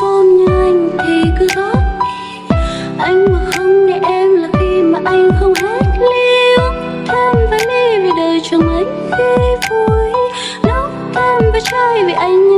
xôn như anh thì cứ rót đi. Anh mà không để em là khi mà anh không hết ly uống thêm vài ly vì đời chẳng mấy khi vui. Nấu thêm vài chai vì anh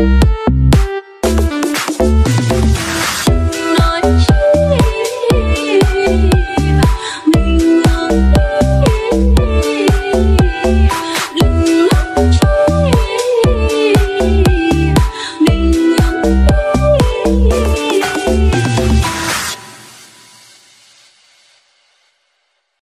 Música